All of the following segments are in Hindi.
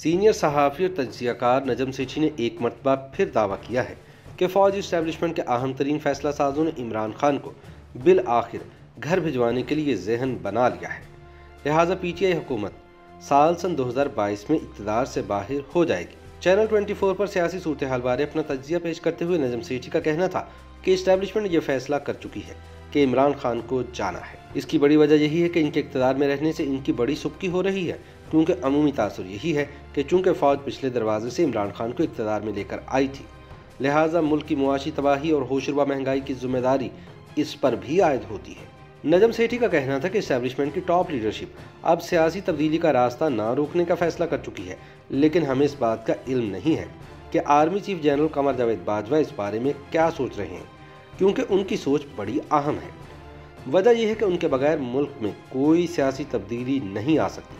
सीनियर सहाफ़ी और तजियाकार नजम सेठी ने एक मरतबा फिर दावा किया है कि फ़ौज इस्टेबलिशमेंट के अहम तरीन फैसला साजों ने इमरान खान को बिल आखिर घर भिजवाने के लिए जहन बना लिया है। लिहाजा पी टी आई हुकूमत साल सन 2022 में इकतदार से बाहर हो जाएगी। चैनल 24 पर सियासी सूरत हाल बारे अपना तजिया पेश करते हुए नजम सेठी का कहना था कि इस्टेबलिशमेंट ये फैसला कर चुकी है कि इमरान खान को जाना है। इसकी बड़ी वजह यही है कि इनके इकतदार में रहने से इनकी बड़ी सुबकी हो रही है, क्योंकि अमूमी तासर यही है कि चूँकि फ़ौज पिछले दरवाजे से इमरान खान को इकतदार में लेकर आई थी, लिहाजा मुल्क की मुआशी तबाही और होशरबा महँगाई की ज़िम्मेदारी इस पर भी आयद होती है। नजम सेठी का कहना था कि इस्टेब्लिशमेंट की टॉप लीडरशिप अब सियासी तब्दीली का रास्ता ना रोकने का फैसला कर चुकी है, लेकिन हमें इस बात का इल्म नहीं है कि army chief general Qamar Javed Bajwa इस बारे में क्या सोच रहे हैं। क्योंकि उनकी सोच बड़ी अहम है। वजह यह है कि उनके बगैर मुल्क में कोई सियासी तब्दीली नहीं आ सकती।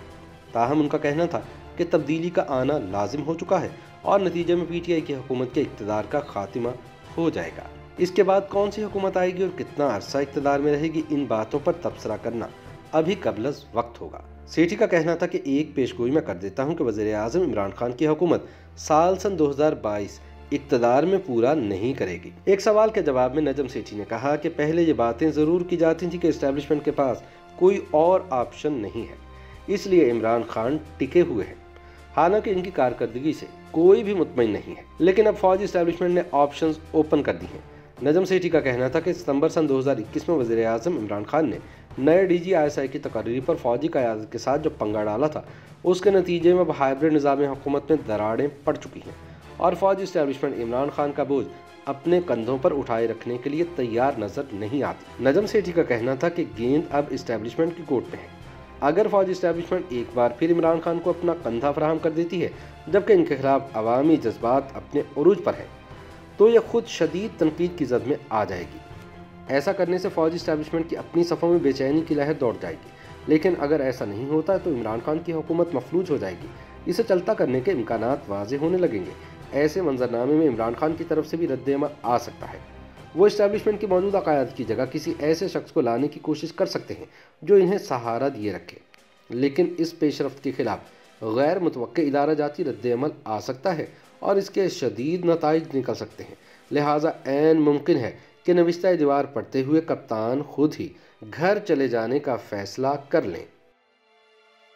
ताहम उनका कहना था कि तब्दीली का आना लाजिम हो चुका है और नतीजे में पीटीआई की हुकूमत के इकतदार का खात्मा हो जाएगा। इसके बाद कौन सी हुकूमत आएगी और कितना अरसा इकतदार में रहेगी, इन बातों पर तबसरा करना अभी कबलज वक्त होगा। सेठी का कहना था कि एक पेशगोई में कर देता हूँ कि वजी अजम इमरान खान की हुकूमत साल सन 2022 इकतदार में पूरा नहीं करेगी। एक सवाल के जवाब में नजम सेठी ने कहा कि पहले ये बातें ज़रूर की जाती थी कि इस्टेब्लिशमेंट के पास कोई और ऑप्शन नहीं है। इसलिए इमरान खान टिके हुए हैं। हालाँकि इनकी कारकर्दगी से कोई भी मुतमिन नहीं है। लेकिन अब फौजी इस्टेब्लिशमेंट ने ऑप्शन ओपन कर दी हैं। नजम सेठी का कहना था कि सितंबर सन 2021 में वजी अजम इमरान खान ने नए D G I S I की तकरीरी पर फौजी क्यादत के साथ जो पंगा डाला था, उसके नतीजे में अब हाइब्रिड निज़ाम हुकूमत में दरारें पड़ चुकी हैं। और फौज इस्टेब्लिशमेंट इमरान खान का बोझ अपने कंधों पर उठाए रखने के लिए तैयार नज़र नहीं आती। नजम सेठी का कहना था कि गेंद अब इस्टेब्लिशमेंट की कोर्ट में है। अगर फौजी इस्टेब्लिशमेंट एक बार फिर इमरान खान को अपना कंधा फराहम कर देती है, जबकि इनके खिलाफ अवामी जज्बात अपने अरूज पर है तो यह खुद शदीद तनकीद की जद में आ जाएगी। ऐसा करने से फौजी इस्टेब्लिशमेंट की अपनी सफ़ों में बेचैनी की लहर दौड़ जाएगी। लेकिन अगर ऐसा नहीं होता तो इमरान खान की हुकूमत मफलूज हो जाएगी। इसे चलता करने के इम्कान वाजे होने लगेंगे। ऐसे मंजरनामे में इमरान खान की तरफ़ से भी रद्द आ सकता है। वो इस्टेब्लिशमेंट की मौजूदा क्यादत की जगह किसी ऐसे शख्स को लाने की कोशिश कर सकते हैं, जो इन्हें सहारा दिए रखे। लेकिन इस पेशरफ के खिलाफ गैर मुतव इदारा जाती रद्दमल आ सकता है और इसके शदीद नतज निकल सकते हैं। लिहाजा एन मुमकिन है कि नविस्ता दीवार पढ़ते हुए कप्तान खुद ही घर चले जाने का फैसला कर लें।